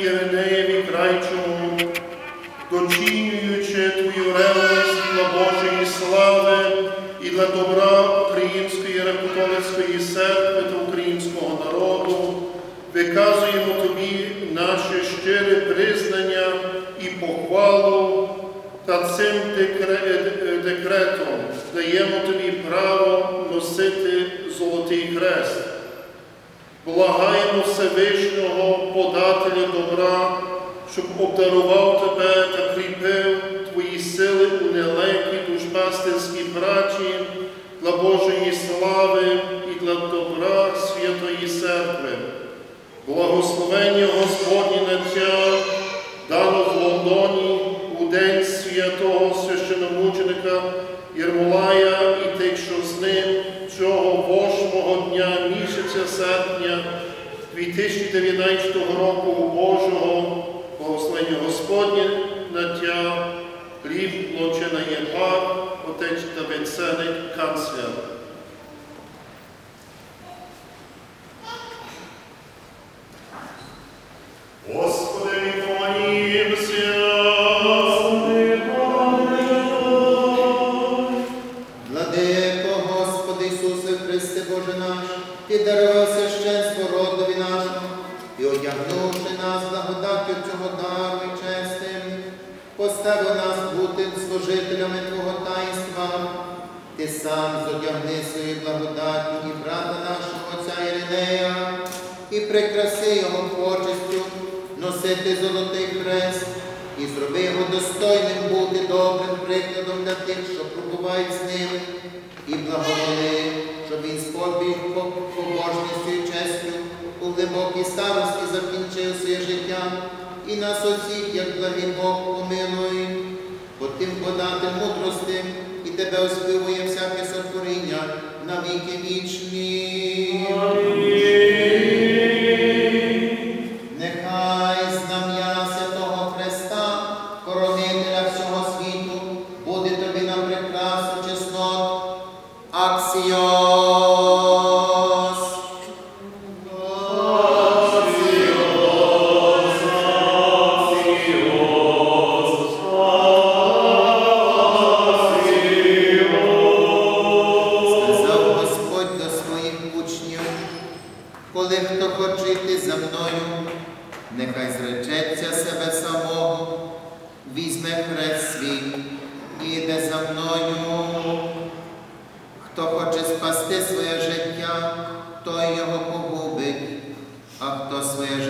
Єринеєві крайчому, дочинюючи Твою ревність для Божої слави і для добра Української греко-католицької церкви та українського народу, виказуємо Тобі наше щире признання і похвалу та цим декретом даємо Тобі право носити золотий хрест. Благаємо Всевишнього подателя добра, щоб обдарував тебе та кріпив твої сили у нелегкій душпастерській праці для Божої слави і для добра Святої Церкви. Благословення Господні на Тя дано в Лондоні у день святого священомученика Єрмолая і тих, що з ним цього восьмого дня місяця серпня 2019 року Божого благословення Господнє на Тя, хліб Лочина Єпар, отець Давид Сеник, канцлер. І одягнувши нас благодаттю цього дару і честим, поставив нас бути служителями Твого таїнства. Ти сам зодягни свою благодаттю і брата нашого отця Іринея, і прикраси його почестю носити золотий хрест, і зроби його достойним бути добрим прикладом для тих, що пробувають з ним, і благоволи, щоб він по побожністю і честю глибокій старості закінчив своє життя, і нас усіх, як благий Бог, помилуй, бо тим подати мудрости, і тебе оспівує всяке сотворіння на віки вічні.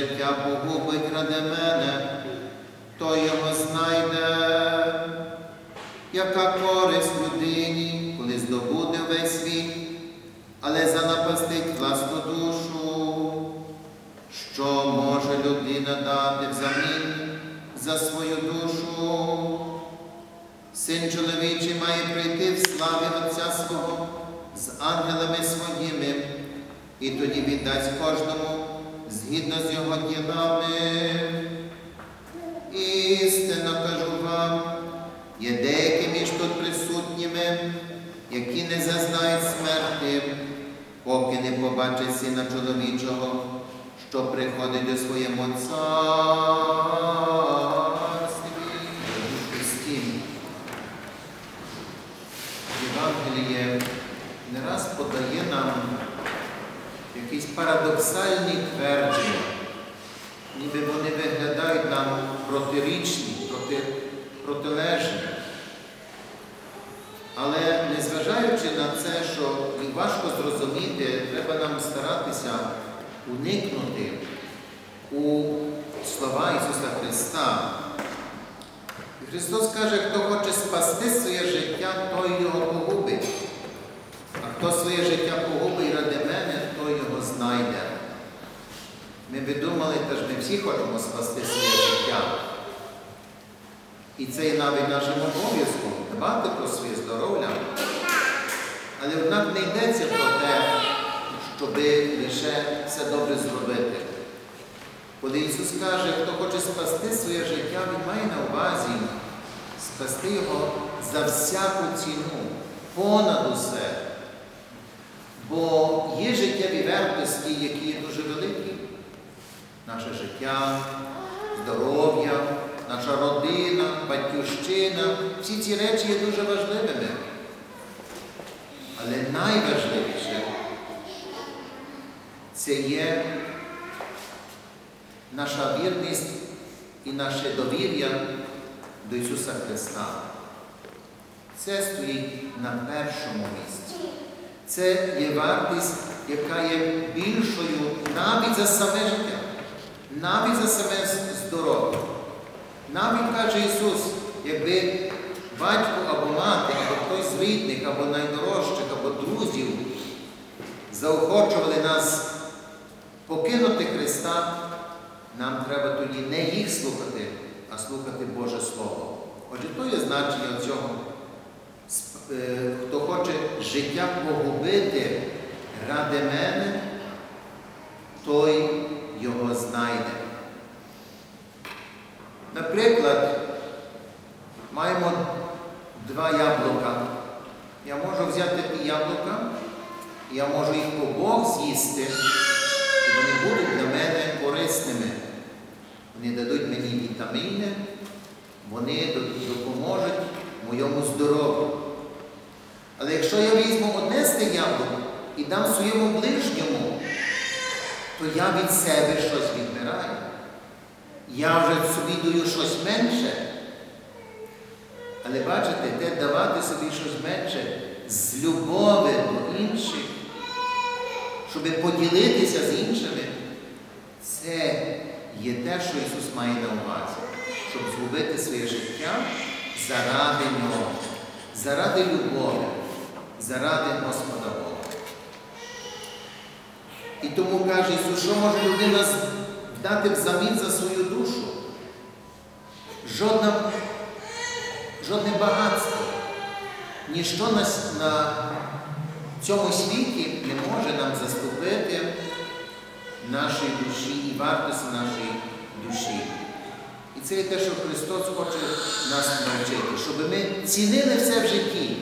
Життя погубить ради мене, той його знайде. Яка користь людині, коли здобуде весь світ, але занапастить власну душу, що може людина дати взамін за свою душу? Син чоловічий має прийти в славі Отця свого з ангелами своїми, і тоді віддасть кожному згідно з його ділами. Істинно кажу вам, є деякі між тут присутніми, які не зазнають смерті, поки не побачать сина чоловічого, що приходить у своєму царстві. Євангеліє не раз подає якісь парадоксальні твердження, ніби вони виглядають нам протирічні, проти, протилежні. Але незважаючи на це, що важко зрозуміти, треба нам старатися уникнути у слова Ісуса Христа. І Христос каже, хто хоче спасти своє життя, той його погубить. А хто своє життя погубить ради мене, той його знайде. Ми би думали, теж ми всі хочемо спасти своє життя. І це є навіть нашим обов'язком дбати про своє здоров'я. Але однак не йдеться про те, щоб лише все добре зробити. Коли Ісус каже, хто хоче спасти своє життя, Він має на увазі спасти його за всяку ціну, понад усе. Бо є життєві вартості, які є дуже великі. Наше життя, здоров'я, наша родина, батьківщина. Всі ці речі є дуже важливими. Але найважливіше це є наша вірність і наше довір'я до Ісуса Христа. Це стоїть на першому місці. Це є вартість, яка є більшою навіть за саме життя, навіть за саме здоров'я. Навіть каже Ісус, якби батько або мати, або хтось з рідних, або найдорожчих, або друзів заохочували нас покинути Христа, нам треба тоді не їх слухати, а слухати Боже Слово. Отже, то є значення цього. Е, Хто хоче життя погубити ради мене, той його знайде. Наприклад, маємо два яблука. Я можу взяти ті яблука, я можу їх обох з'їсти, і вони будуть для мене корисними. Вони дадуть мені вітаміни, вони допоможуть моєму здоров'ю. Але якщо я візьму одне з тих яблук і дам своєму ближньому, то я від себе щось відбираю. Я вже собі даю щось менше. Але бачите, те давати собі щось менше з любові до інших, щоб поділитися з іншими, це є те, що Ісус має на увазі, щоб згубити своє життя заради Нього, заради любові, заради Господа. І тому каже Ісус, що може людина дати взамін за свою душу? Жодна, жодне багатство, ніщо на, на цьому світі не може нам заступити нашої душі і вартості нашої душі. І це є те, що Христос хоче нас навчити, щоб ми цінили все в житті,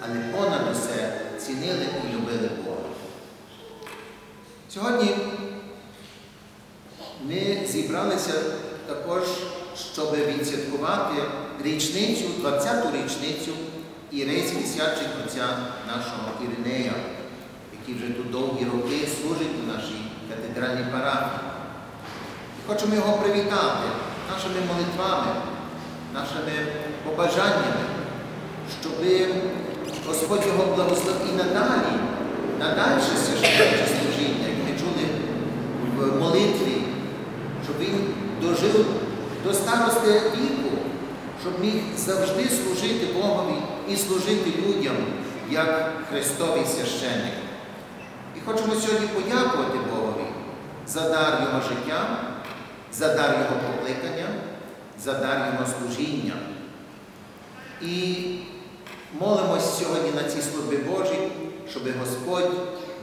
але понад усе цінили і любили Бога. Сьогодні ми зібралися також, щоб відсвяткувати річницю, 20-ту річницю Ірейських святчих отця нашого Іринея, який вже тут довгі роки служить у нашій катедральній парафії. Хочемо його привітати нашими молитвами, нашими побажаннями, щоб Господь його благословив і надалі, надальше священне служіння, як ми чули в молитві, щоб він дожив до старости віку, щоб міг завжди служити Богові і служити людям, як Христовий священник. І хочемо сьогодні подякувати Богові за дар Його життя, за дар Його покликання, за дар Його служіння. І молимось сьогодні на цій службі Божій, щоб Господь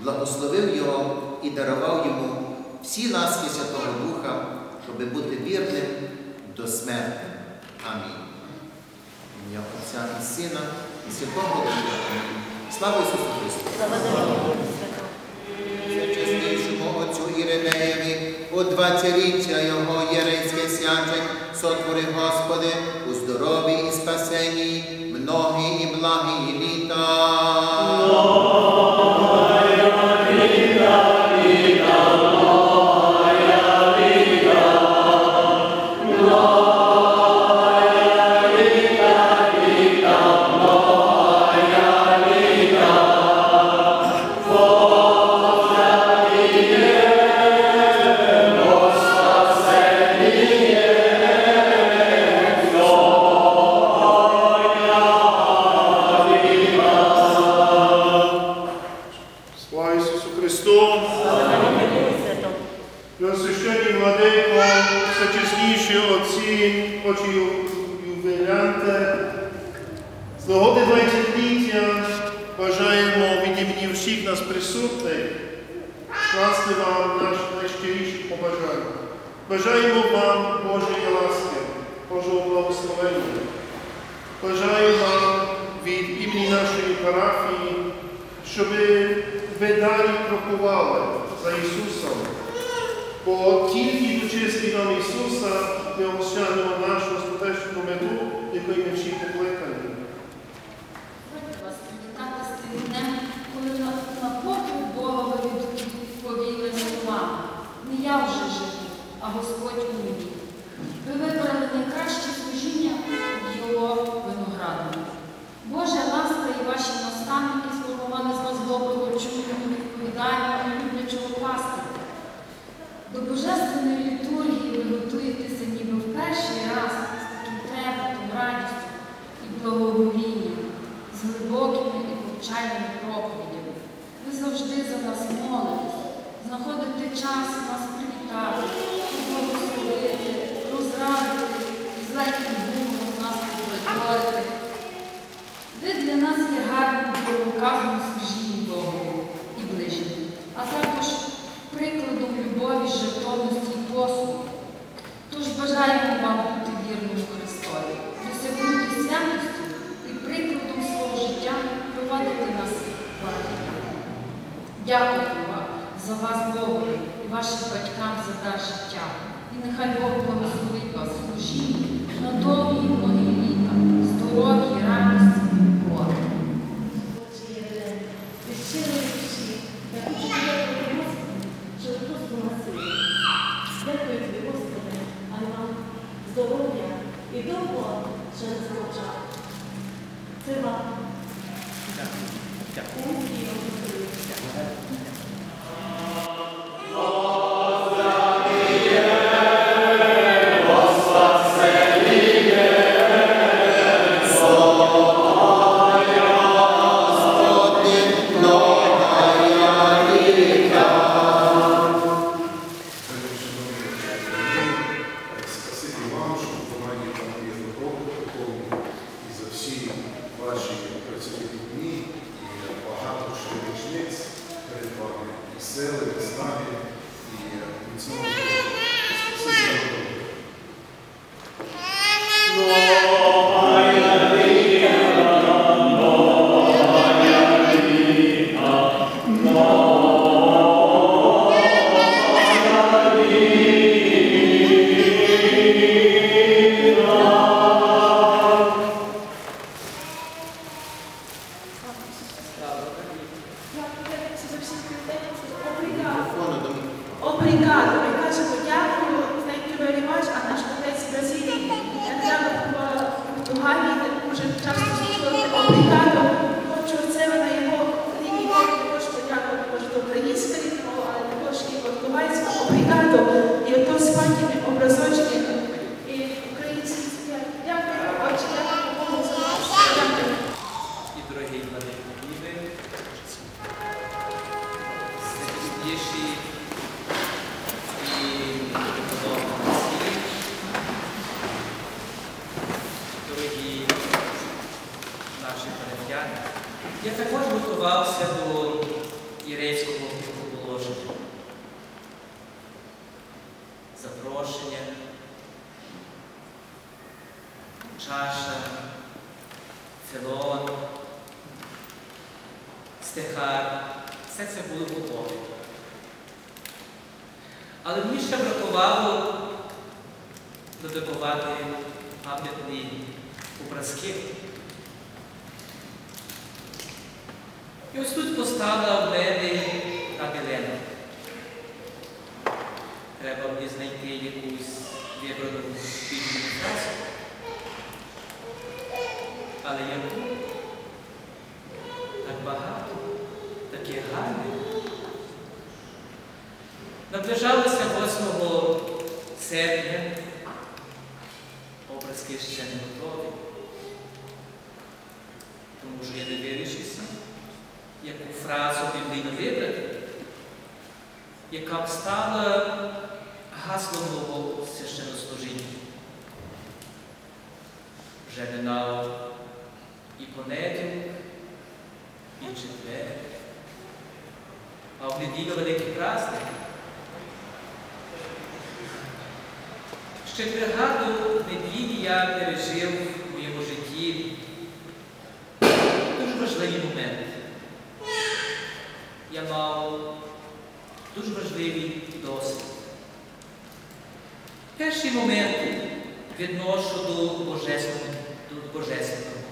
благословив його і дарував йому всі ласки Святого Духа, щоб бути вірним до смерти. Амінь. Ім'я Отця і Сина, і Святого Духа. Слава Ісусу Христу! Чеснішому отцю Іринеєві, у двадцятиріччя його єрейське свячень, сотвори Господи, у здоров'ї і спасенні, многі і благі і літа. żeby wydali krokowały za Jezusem. Bo kilki uczestni nam Jezusa miał osiągnął naszą skuteczną metu, jako i my wszyscy polegamy. czas można Thank you. чаша, філон, стихар. Все це було готове. Але мені ще бракувало додавати пам'ятні образки. І ось тут постала в мене абілена. Треба мені знайти якусь вибрану спільну фразу. Але я тут. Так багато, таке гарне, Наближалося 8 серпня, образки ще не готові, тому що я не вирішився, яку фразу біблійно вибрати, яка б стала гаслом мого священнослужіння. Вже не на понеділок і четвер. А в неділю великий праздник. Ще четверга до неділі я пережив в моєму житті дуже важливі моменти. Я мав дуже важливий досвід. Перший момент відношу до Божественного. До Божественного.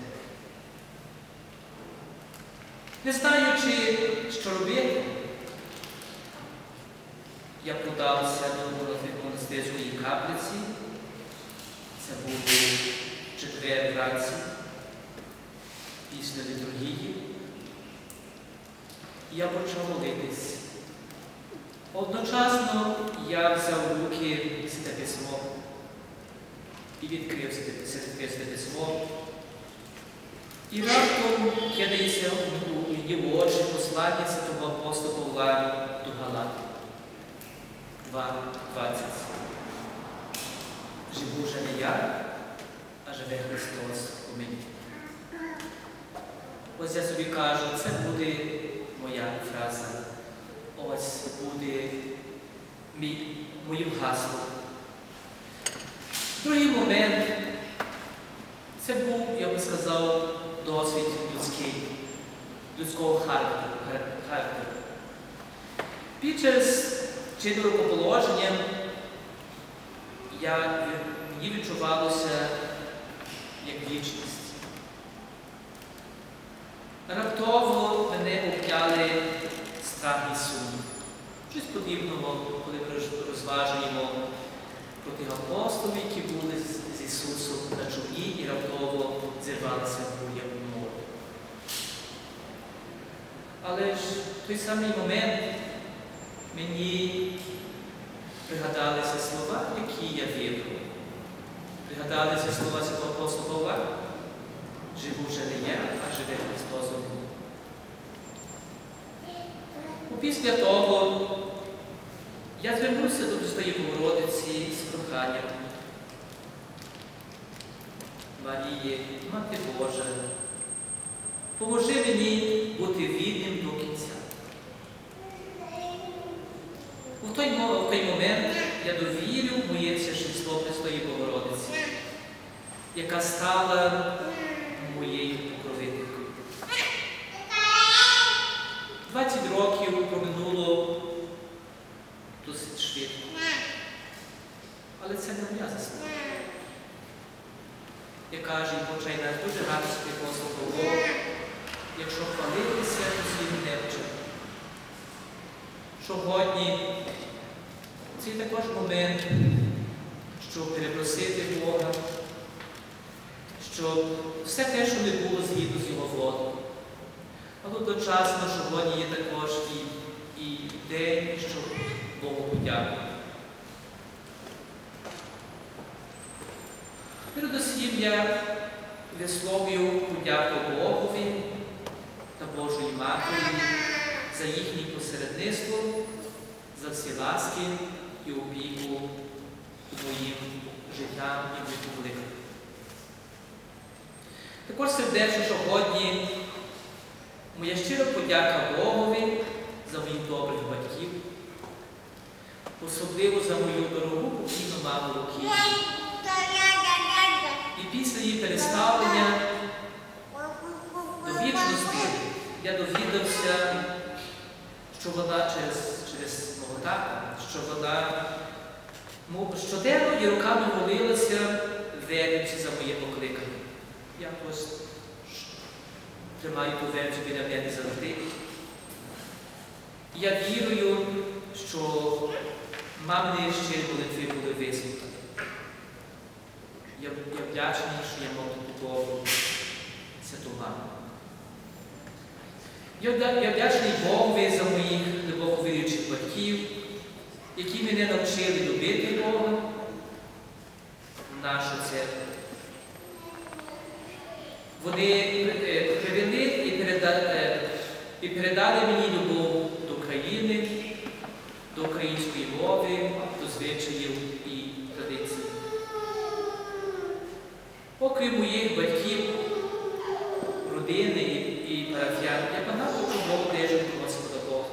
Не знаючи, що робити, я подався до монастирської каплиці. Це був четвер вранці після літургії. І я почав молитись. Одночасно я взяв в руки Святе Письмо і відкрив Святе Письмо. І раптом кидається у мені в очі послання святого апостола Павла до Галати. 2.20. Живу вже не я, а живе Христос у мені. Ось я собі кажу, це буде моя фраза. Ось буде мій, моїм гаслом. Другий момент це був, я би сказав, досвід людський, людського характеру. хар- Під час чинного положення я, мені відчувалося як вічність. Раптово мене обняли страх і сум. Щось подібного, коли ми розважуємо про тих апостолів, які були з Ісусом на човні і раптово зірвалися Але ж в той самий момент мені пригадалися слова, які я вірю. Пригадалися слова святого апостола. Живу вже не я, а живе Христос Після того я звернувся до Престої Богородиці з проханням. Марії, Мати Божа, поможи мені бути вільним до кінця. У той, в той момент я довірив моє священство Престої Богородиці, яка стала моєю покровителькою. 20 років проминуло досить швидко. Але це не моя заслуга. Я кажу, і почай нас дуже радості апостол Павло, якщо хвалитися, то слід не вчити. Сьогодні це також момент, щоб перепросити Бога, щоб все те, що не було згідно з його волею. Але одночасно сьогодні є також і, і день, щоб Богу подякувати. Передусім я висловлюю подяку Богові Божої Матері за їхнє посередництво, за всі ласки і опіку моїм життям і покликанням. Також сердечно сьогодні моя щира подяка Богові за моїх добрих батьків, особливо за мою дорогу покійну маму Лукію. І після її переставлення до вічності я довідався, що вона через, через мого тата, що вона ну, щоденно і роками молилася вірячи за моє покликання. Я ось тримаю ту віру біля мене завжди. Я вірую, що мамини щирі молитви були вислухані. Я, я вдячний, що я мав Богу святу маму. Я, вдячний Богові за моїх глибоко батьків, які мене навчили любити Бога, нашу церкву. Вони е, привели і, переда, е, і передали мені любов до країни, до української мови, до звичаїв і традицій. Окрім моїх батьків, родини і парафіян, багато чого одержав від Господа Бога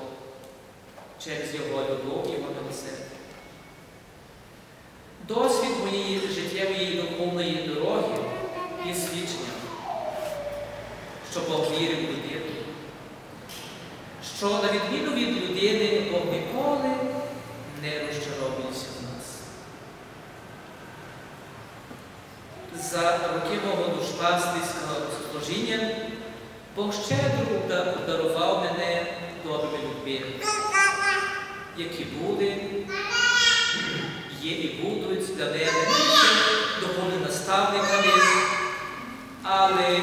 через Його любов і милосердя. Досвід моєї життєвої духовної дороги є свідченням, що Бог вірив людину, що на відміну від людини Бог ніколи не розчаровується в нас. за роки мого душпастерського служіння Бог щедро обдарував мене добрими людьми, які були, є і будуть для мене не лише наставниками, але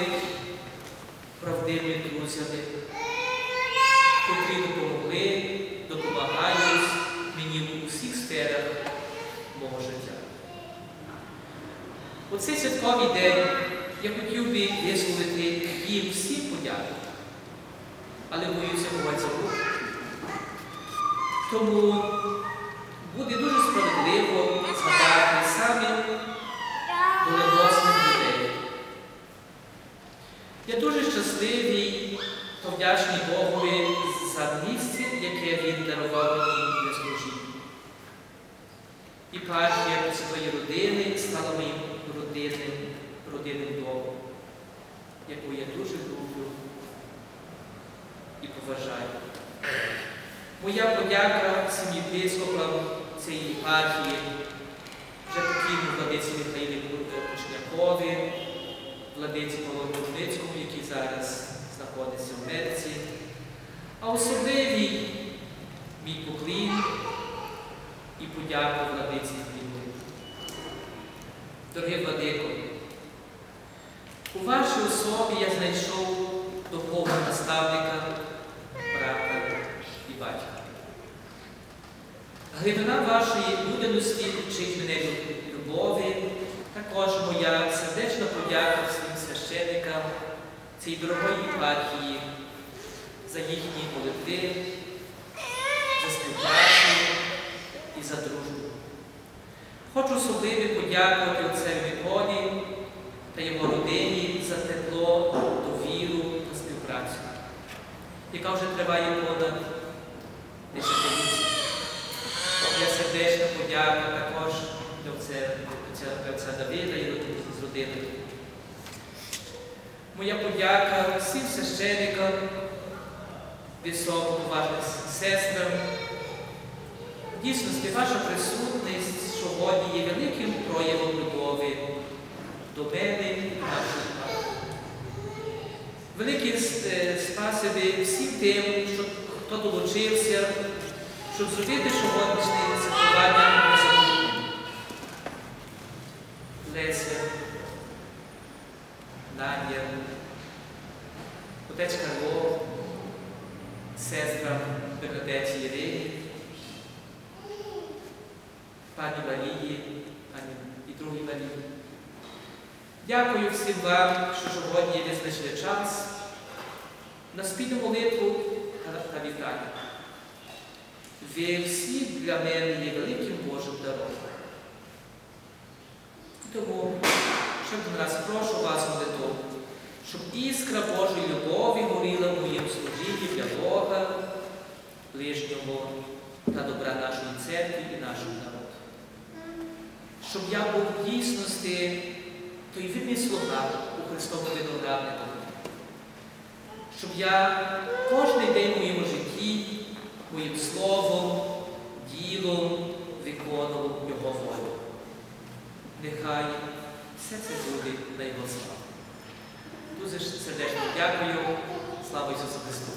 правдивими друзями, котрі допомогли, допомагають мені в усіх сферах мого життя. У цей святковий день я хотів би висловити їм всім подяку, але боюся бувати забув. Тому яку я дуже люблю і поважаю. Моя подяка всім єпископам цієї єпархії, вже покійному владиці Михайлі Кучнякові, владиці Павлу Кузницькому, який зараз знаходиться в Америці, а особливий мій поклін і подяку владиці. Дорогі владико, у вашій особі я знайшов духовного наставника, брата і батька. Глибина вашої людяності вчить мене любові, також моя сердечна подяка всім священникам цієї дорогої єпархії за їхні молитви, за співпрацю і за дружбу. Хочу особливо подякувати отцеві Миколі та його родині за тепло, довіру та співпрацю, яка вже триває понад десятиліття. Я сердечна подяка також до отця, Давида і з родиною. Моя подяка всім священникам, високоповажним сестрам. В дійсності, ваша присутність сьогодні є великим проявом любові до мене і партії. Велике спасибі всім тим, що, хто долучився, щоб зробити сьогоднішнє святкування незабутнім. Леся, Надя, отець Карло, сестра Бернадеті Ірині, пані Марії, пані і другій Марії. Дякую всім вам, що сьогодні ви знайшли час на спільну молитву та, та вітання. Ви всі для мене є великим Божим даром. Тому ще один раз прошу вас молитву, щоб іскра Божої любові горіла в моєму служінні для Бога, ближнього та добра нашої церкви і нашого народу. Щоб я був в дійсності той вірний слуга у Христовому винограднику. Щоб я кожен день в моєму житті, моїм словом, ділом виконував Його волю. Нехай все це буде на Його славу. Дуже сердечно дякую. Слава Ісусу Христу!